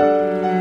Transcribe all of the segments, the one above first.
Música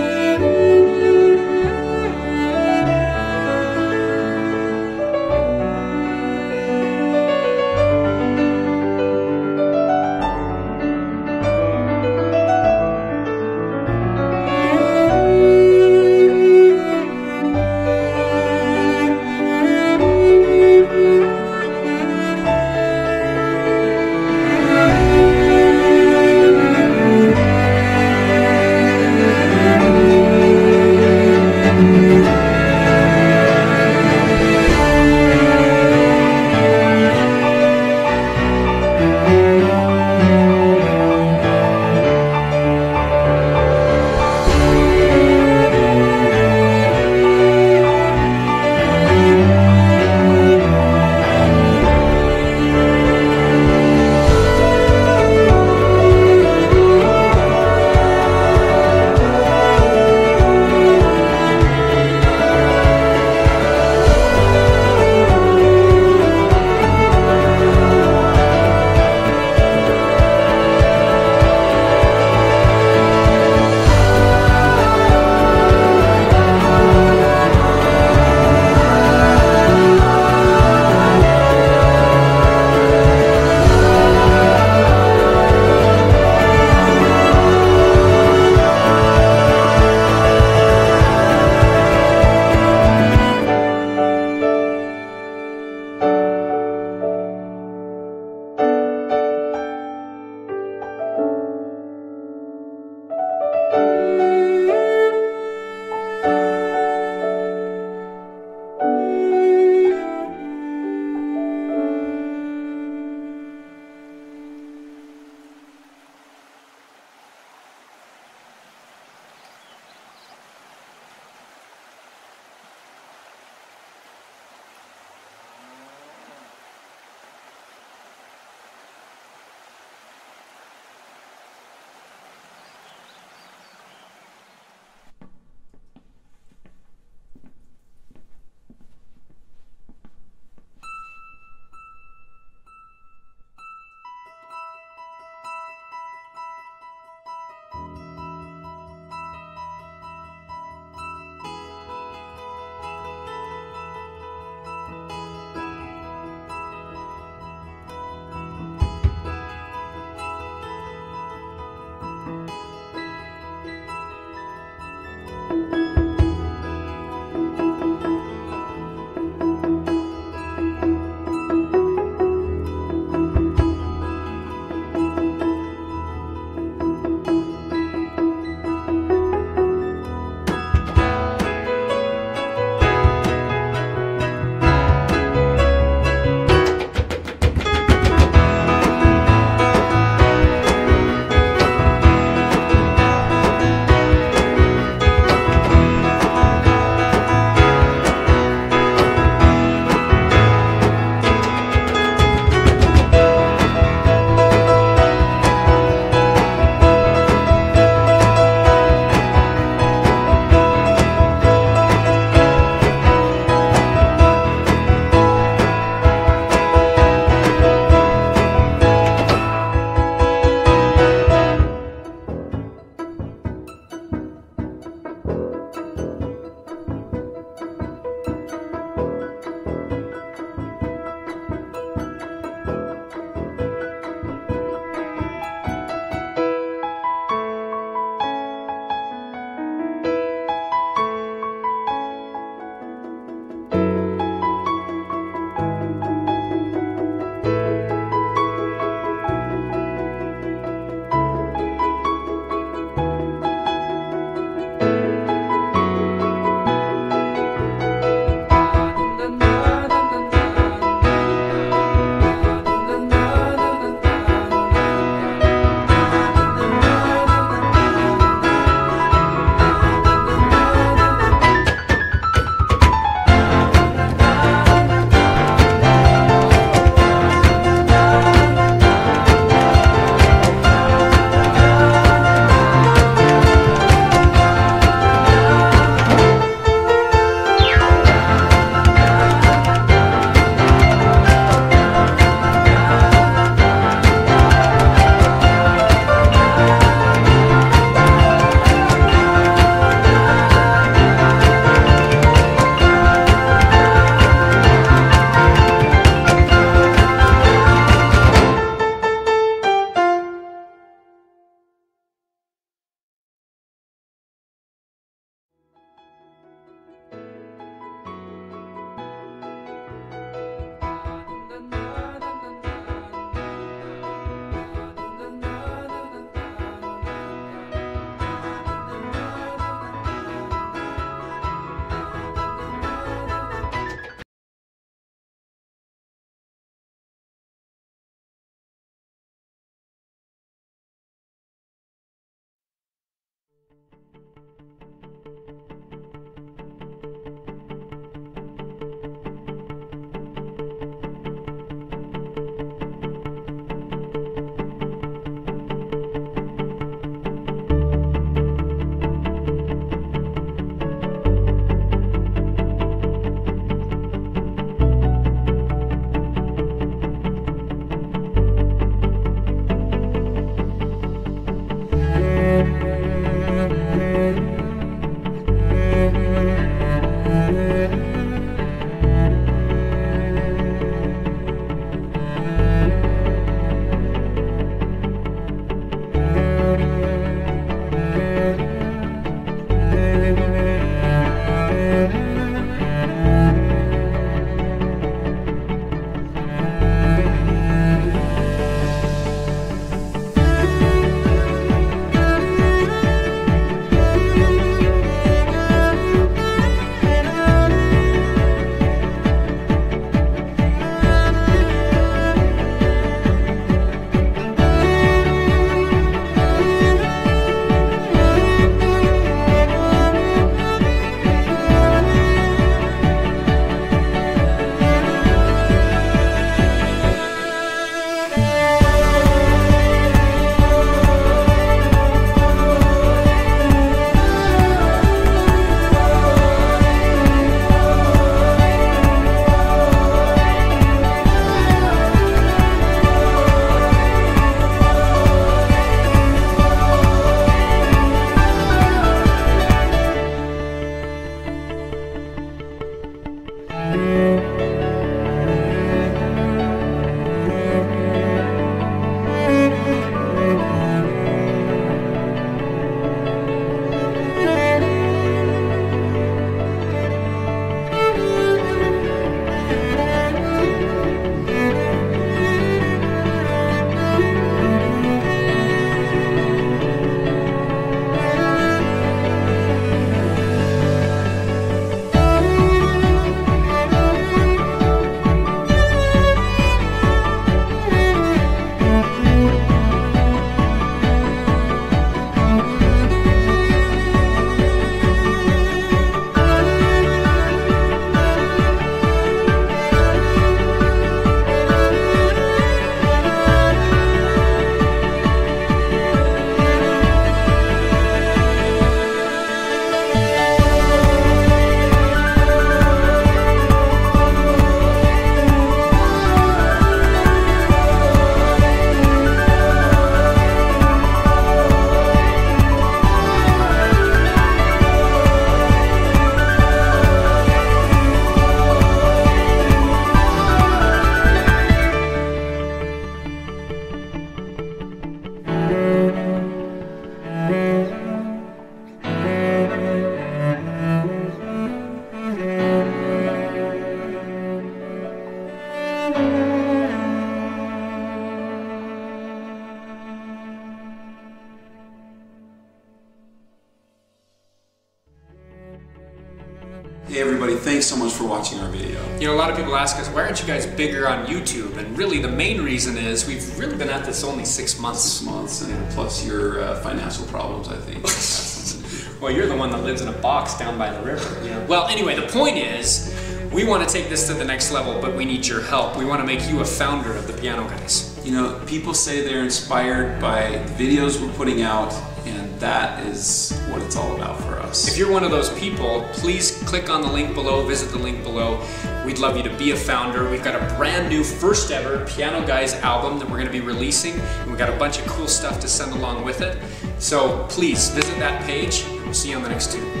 Hey everybody, thanks so much for watching our video. You know, a lot of people ask us, why aren't you guys bigger on YouTube? And really the main reason is we've really been at this only six months. Six months, and plus your uh, financial problems, I think. has something to do. Well, you're the one that lives in a box down by the river. You know? Well, anyway, the point is, we want to take this to the next level, but we need your help. We want to make you a founder of the Piano Guys. You know, people say they're inspired by the videos we're putting out, and that is what it's all about for us. If you're one of those people, please click on the link below, visit the link below. We'd love you to be a founder. We've got a brand new first ever Piano Guys album that we're going to be releasing, and we've got a bunch of cool stuff to send along with it. So please visit that page, and we'll see you on the next two.